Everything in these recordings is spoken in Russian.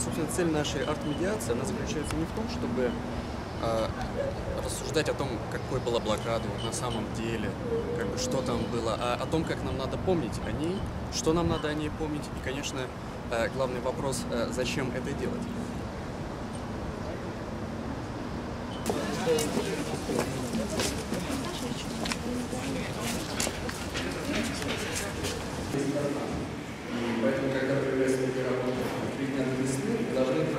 собственно, цель нашей арт-медиации, она заключается не в том, чтобы э, рассуждать о том, какой была блокада вот на самом деле, как бы, что там было, а о том, как нам надо помнить о ней, что нам надо о ней помнить, и, конечно, э, главный вопрос, э, зачем это делать. Поэтому, когда появляется такая работа три дня до весны, вы должны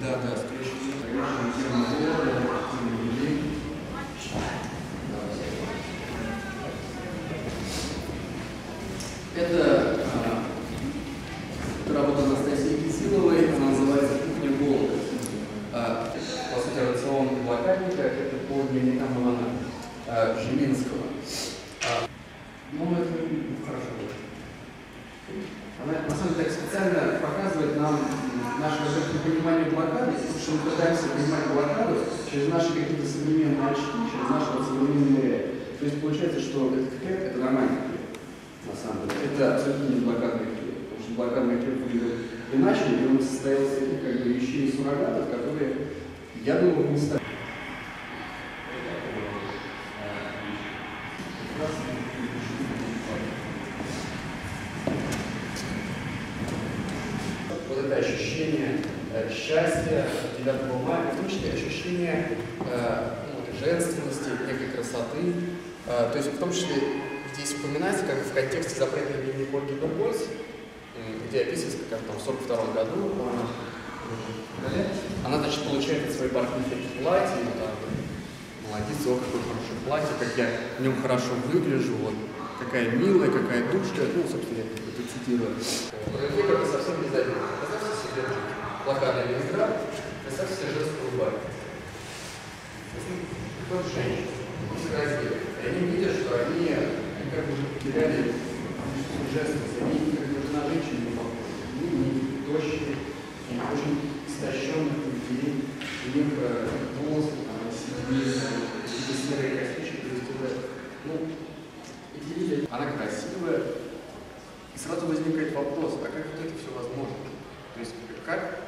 да, да, скрещивать тему города, тему людей. Это а, работа Анастасии Кисиловой, она называется «Кухня голода». А, по сути, рацион блокадника, это по дневникам Ивана а, Жилинского. А, ну, это ну, хорошо. Она, на самом деле, так специально показывает нам наше какое-то понимание блокады, потому что мы пытаемся понимать блокаду через наши какие-то современные очки, через наши вот современные реалии. То есть получается, что этот хлеб – это нормальный хлеб, на самом деле. Это абсолютно не блокадный хлеб, потому что блокадный хлеб выглядит иначе, и он состоял из таких как бы вещей и суррогатов, которые, я думаю, не стали. вот это ощущение счастья 9 мая, в том числе ощущение э, ну, женственности, некой красоты. Э, то есть в том числе здесь упоминается как в контексте запретной линии Ольги Бербольц, где описывается, как там в 42 году она, значит, получает от своей партнеры платье, и там, молодец, о, какое хорошее платье, как я в нем хорошо выгляжу, вот, какая милая, какая душка, ну, собственно, я это цитирую. Подойди как бы совсем не завидно. Представьте себе блокадный Ленинград, представьте себе женскую баню. Кто женщина, раздеты. И они видят, что они, они как бы уже потеряли женственность, они как бы на женщин не похожи. Они не тощие, они очень истощенных людей, у них волосы, там, седые, серые косички, ну, эти люди, она красивая, и сразу возникает вопрос, а как вот это все возможно? То есть как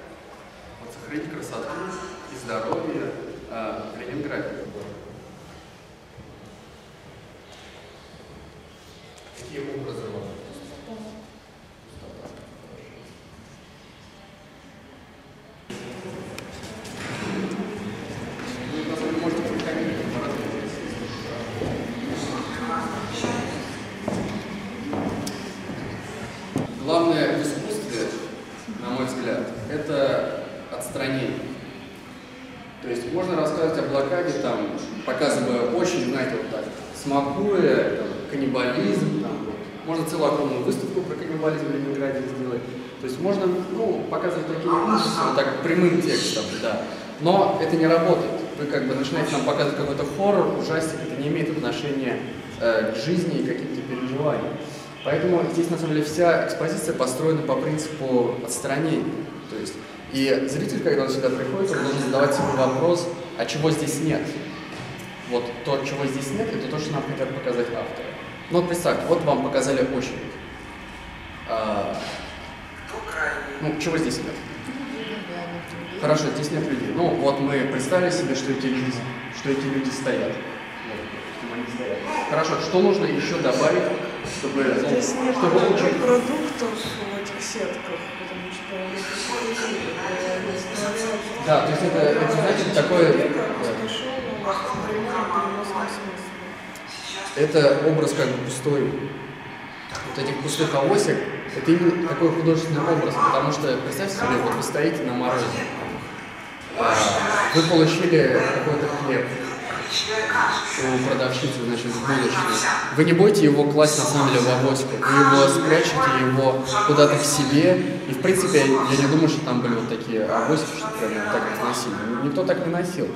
сохранить красоту и здоровье э, в Ленинграде? Приходить в разные Главное в искусстве, на мой взгляд, это отстранение. То есть можно рассказывать о блокаде, там, показывая очень, знаете, вот так, смакуя, там, каннибализм, там, вот. можно целую огромную выставку про каннибализм в Ленинграде сделать. То есть можно, ну, показывать такие ужасы, вот так, прямым текстом, да. Но это не работает. Вы как бы начинаете нам показывать какой-то хоррор, ужастик, это не имеет отношения э, к жизни и каким-то переживаниям. Поэтому здесь, на самом деле, вся экспозиция построена по принципу отстранения. То есть, и зритель, когда он сюда приходит, он должен задавать себе вопрос, а чего здесь нет? Вот то, чего здесь нет, это то, что нам хотят показать авторы. Ну вот представьте, вот вам показали очередь. А, ну, чего здесь нет? Хорошо, здесь нет людей. Ну, вот мы представили себе, что эти люди, что эти люди стоят. Вот, они стоят. Хорошо, что нужно еще добавить, чтобы, ну, Здесь нет чтобы получить... продуктов в этих сетках, потому что Да, то есть это, это значит такое... Это образ как бы пустой. Вот этих пустых авосик, это именно такой художественный образ, потому что представьте себе, вот вы стоите на морозе, а, вы получили какой-то хлеб у продавщицы, значит, в булочной. Вы не будете его класть на самом деле в авоську, вы его спрячете его куда-то к себе, и в принципе я не думаю, что там были вот такие авоськи, что прям так их носили. Никто так не носил.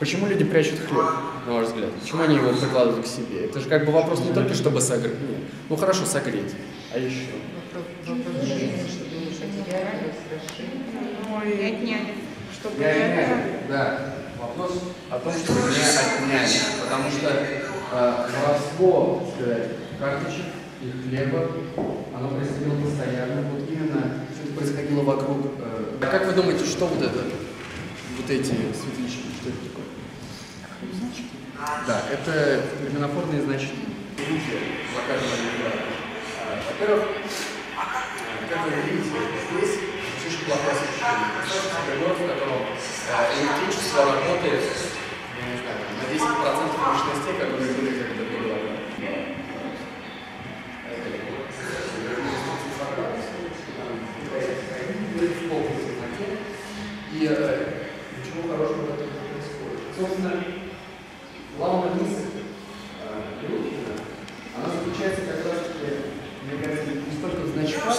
Почему люди прячут хлеб, на ваш взгляд? Почему они его прикладывают к себе? Это же как бы вопрос не только, чтобы согреть. Нет. Ну хорошо, согреть. А еще? Ну Отняли. чтобы Не это... отняли, да. Вопрос о том, чтобы не отняли. Потому что э, воровство, сказать, карточек и хлеба, оно происходило постоянно. Вот именно все происходило вокруг. Э, как вы думаете, что вот это? Вот эти светлячки, что это такое? Да, это лиминофорные значки. Во-первых, как вы видите, здесь слишком плохое освещение. Представьте город, в котором электричество работает, я не знаю, на 10% мощностей, которые были когда-то было. И э, ничего хорошего в этом не происходит. Собственно, главная мысль э, Люткина, она заключается как раз таки, мне кажется, не столько в значках,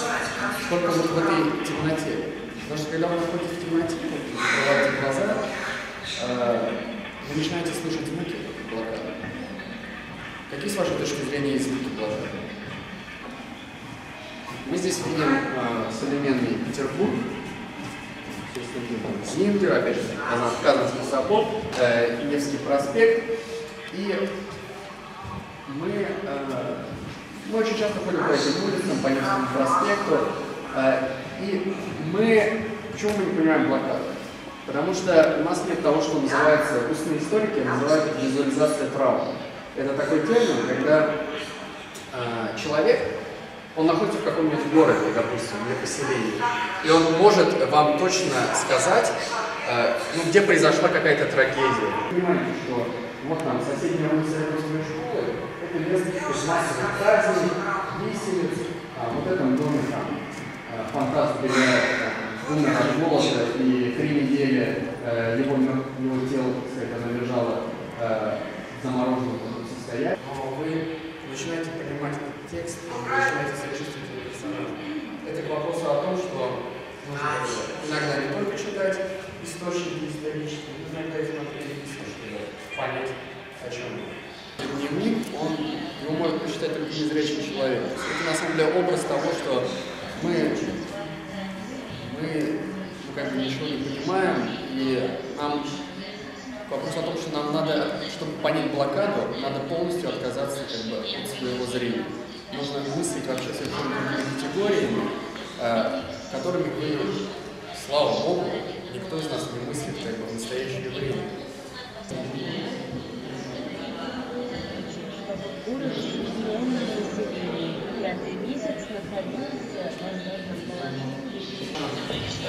сколько вот в этой темноте. Потому что когда вы находитесь в темноте, вот, закрываете глаза, э, вы начинаете слышать звуки блокады. Какие, с вашей точки зрения, есть звуки блокады? Мы здесь видим э, современный Петербург, Зимтер, опять же, Казанский собор, э, Невский проспект. И мы, э, мы очень часто ходим по этим улицам, по Невскому проспекту. Э, и мы, почему мы не понимаем блокаду? Потому что у нас нет того, что называется, устные историки называют визуализация травмы. Это такой термин, когда э, человек он находится в каком-нибудь городе, допустим, или поселении, и он может вам точно сказать, э, ну, где произошла какая-то трагедия. Понимаете, что вот там соседняя улица русской школы, это место массовых казней, виселиц, а вот этом доме там фантаст берет умер от голода, и три недели э, его, его тело, так сказать, оно лежало э, в замороженном состоянии. Но вы начинаете понимать этот текст, вы начинаете сочувствовать этому персонажу. Это к вопросу о том, что нужно иногда не только читать источники исторические, но иногда и смотреть источники, чтобы понять, о чем Дневник, он, его может прочитать только незрячий человек. Это на самом деле образ того, что мы, мы ну, как бы ничего не понимаем, и нам Вопрос о том, что нам надо, чтобы понять блокаду, надо полностью отказаться как бы, от своего зрения. Нужно мыслить вообще совершенно другими категориями, э, которыми вы, слава Богу, никто из нас не мыслит как бы, в настоящее время. Уровень изменения пятый месяц находился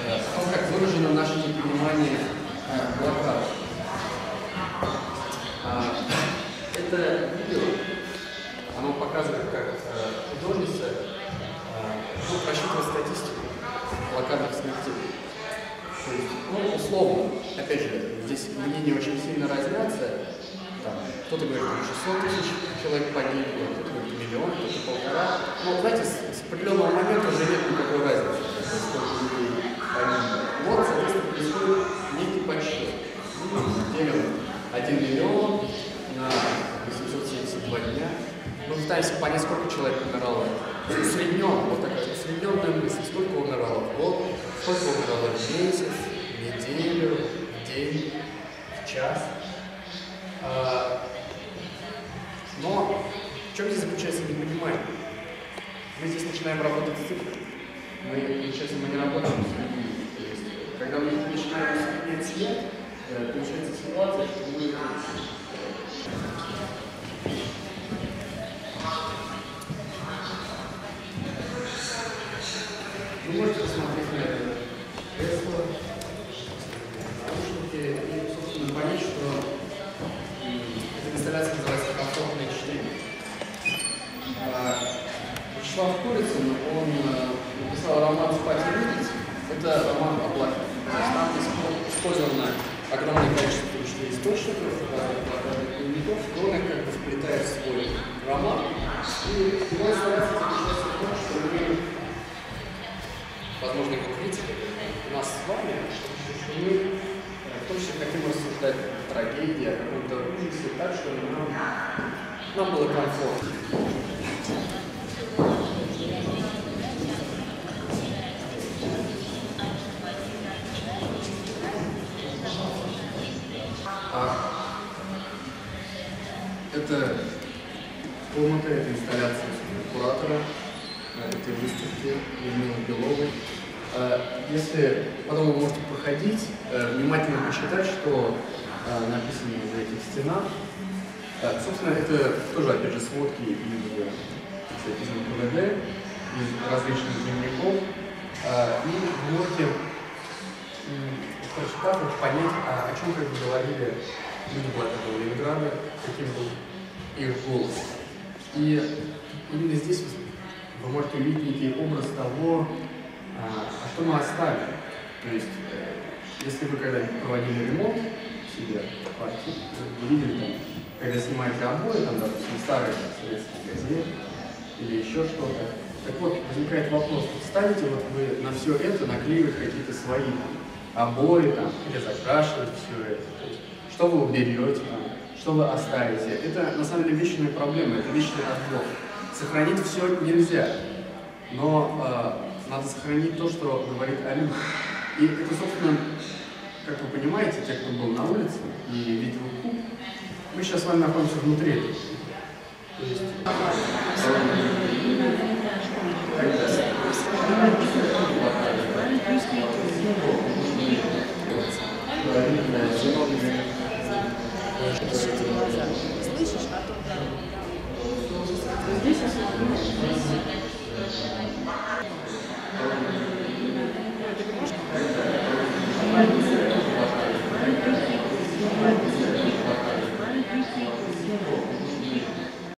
О том, как выражено наше непонимание э, блокады. это видео, оно показывает, как э, художница э, ну, статистику блокадных смертей. Ну, условно, опять же, здесь мнения очень сильно разнятся. кто-то говорит, что 600 тысяч человек погибло, кто-то говорит миллион, кто-то полтора. Но, знаете, с, с определенного момента уже нет никакой разницы, сколько людей погибло. Подсчет. Мы делим 1 миллион на 872 дня. Мы пытаемся понять, сколько человек умирало. Усреднен, вот такая усредненная мысль, сколько умирало в год, сколько умирало в месяц, в неделю, в день, в час. А, но в чем здесь заключается, не понимаем. Мы здесь начинаем работать с цифрами. Мы, получается, мы не работаем с свет, э, получается ситуация, что мы Вы можете посмотреть на это кресло, наушники и, собственно, понять, что эта инсталляция называется «Комфортное чтение». Вячеслав Курицын, он написал роман «Спать и видеть». Это роман о плахе. То есть там использовано огромное количество источников, дневников, он их как бы вплетает в свой роман. И его инсталляция заключается в том, что мы возможно, его критика у нас с вами, что мы э, в том числе хотим рассуждать о трагедии, о каком-то ужасе так, чтобы нам, нам было комфортно. А это комната, это инсталляция куратора этой выставки Людмилы Беловой. Э, Если потом вы можете походить, э, внимательно почитать, что э, написано на этих стенах. Э, Собственно, это тоже, опять же, сводки из, э, из НКВД, из различных дневников. Э, И можете, м, прочитав, понять, а о чем как бы говорили люди блокадного Ленинграда, каким был их голос. И именно здесь вы можете увидеть некий образ того, а, а что мы оставили. То есть, э, если вы когда-нибудь проводили ремонт себе в квартире, вы видели там, когда снимаете обои, там, допустим, старые советские газеты или еще что-то. Так вот, возникает вопрос, ставите вот вы на все это наклеивать какие-то свои там, обои там, или закрашивать все это. Что вы уберете, там, что вы оставите. Это на самом деле вечная проблема, это вечный отбор. Сохранить все нельзя, но э, надо сохранить то, что говорит людях. И это, собственно, как вы понимаете, те, кто был на улице и видел клуб, мы сейчас с вами находимся внутри. То есть, Слышишь,